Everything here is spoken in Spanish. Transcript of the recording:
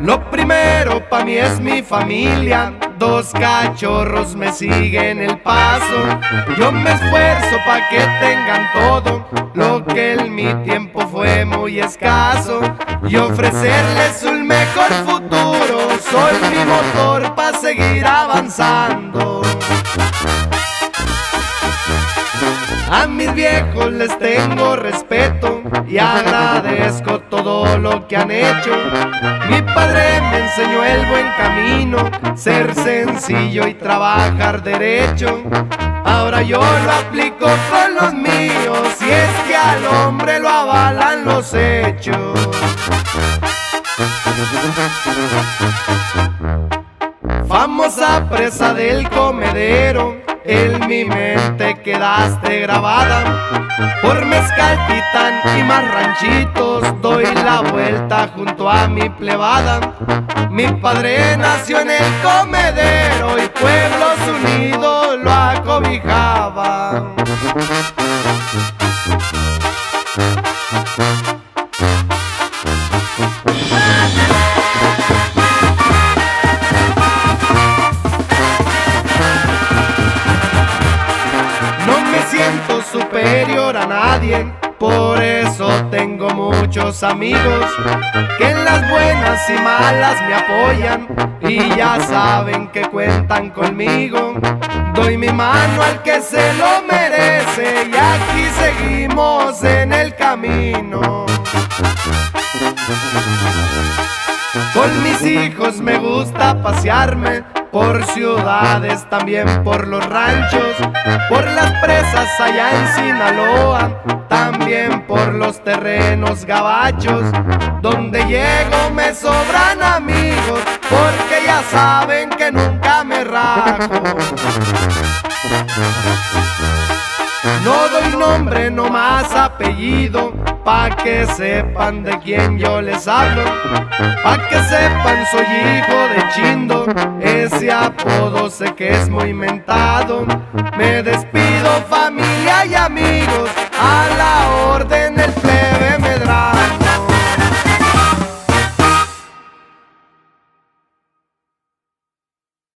Lo primero pa' mí es mi familia, dos cachorros me siguen el paso. Yo me esfuerzo pa' que tengan todo lo que en mi tiempo fue muy escaso y ofrecerles un mejor futuro. Soy mi motor pa' seguir avanzando. A mis viejos les tengo respeto y agradezco todo lo que han hecho. Mi padre enseñó el buen camino, ser sencillo y trabajar derecho. Ahora yo lo aplico con los míos y es que al hombre lo avalan los hechos. Famosa presa del comedero, en mi mente quedaste grabada. Por mezcal, titán y más ranchitos, doy la vuelta junto a mi plebada. Mi padre nació en el comedero a nadie, por eso tengo muchos amigos que en las buenas y malas me apoyan y ya saben que cuentan conmigo. Doy mi mano al que se lo merece y aquí seguimos en el camino. Con mis hijos me gusta pasearme por ciudades, también por los ranchos, por las presas allá en Sinaloa, también por los terrenos gabachos. Donde llego me sobran amigos, porque ya saben que nunca me rajo. No doy nombre, no más apellido, pa' que sepan de quién yo les hablo. Pa' que sepan, soy hijo de Chindo, ese apodo sé que es muy mentado. Me despido familia y amigos.